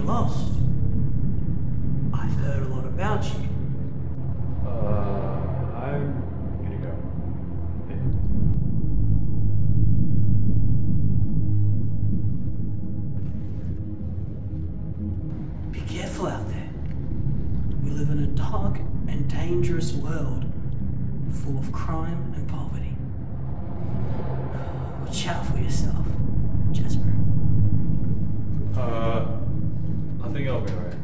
you're lost. I've heard a lot about you. Uh, I'm gonna go. Be careful out there. We live in a dark and dangerous world full of crime and poverty. Watch out for yourself. I think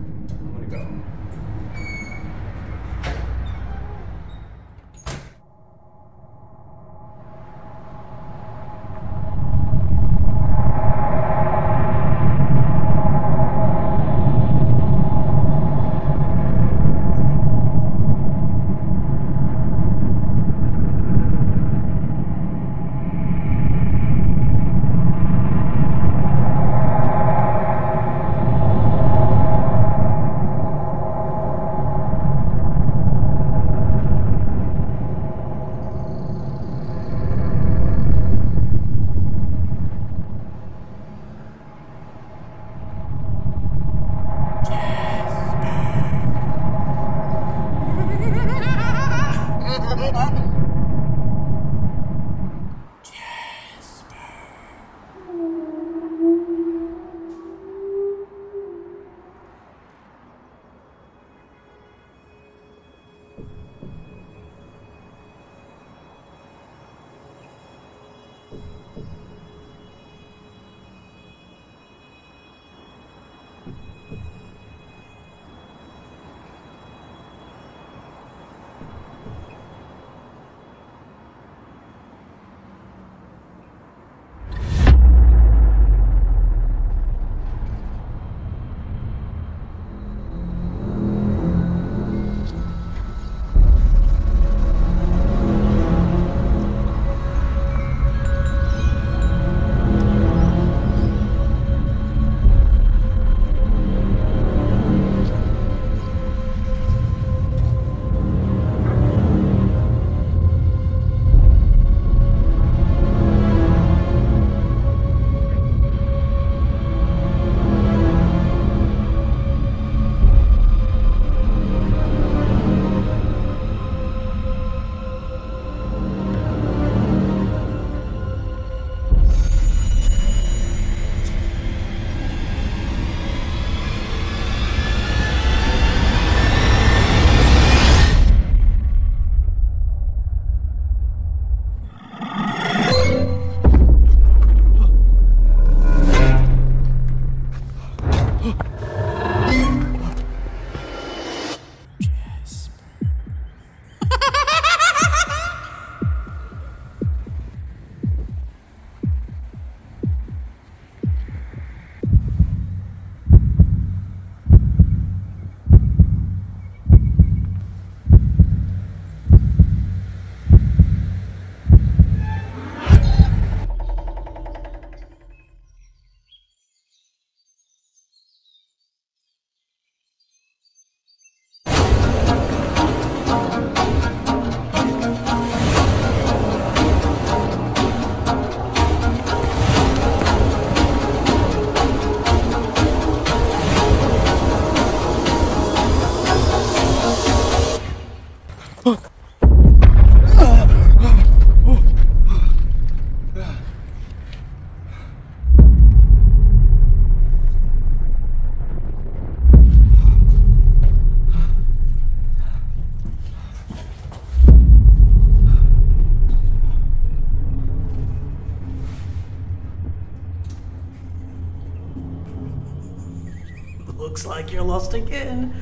Looks like you're lost again.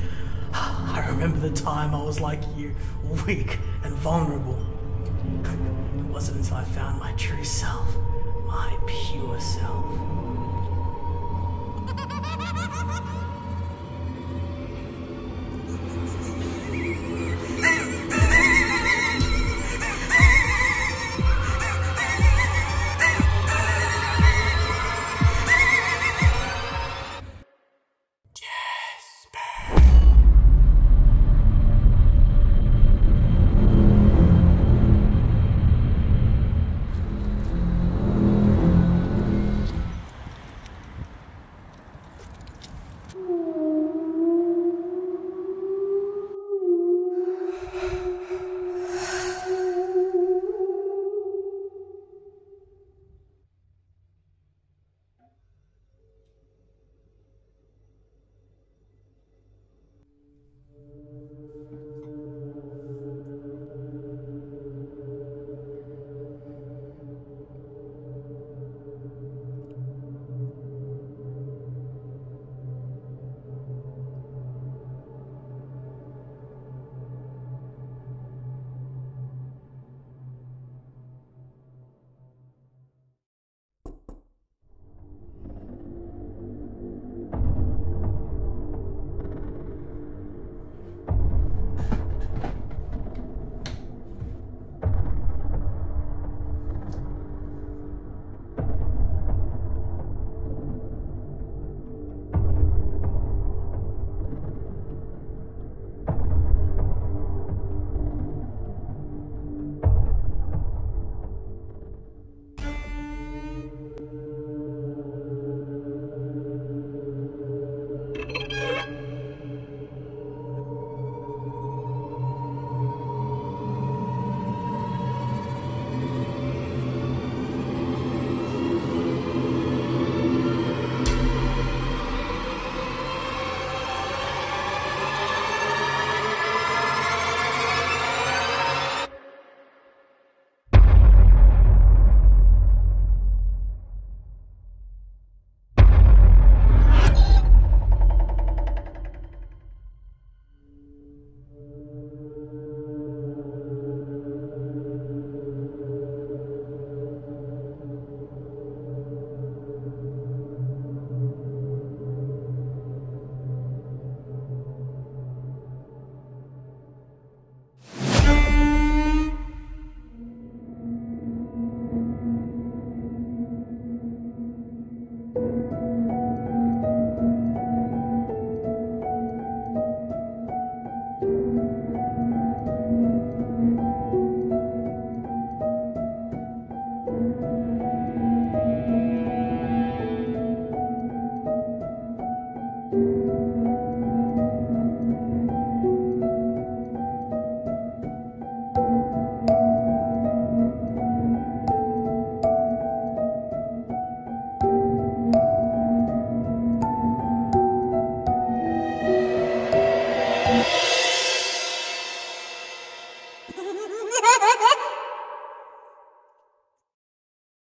I remember the time I was like you, weak and vulnerable. It wasn't until I found my true self, my pure self.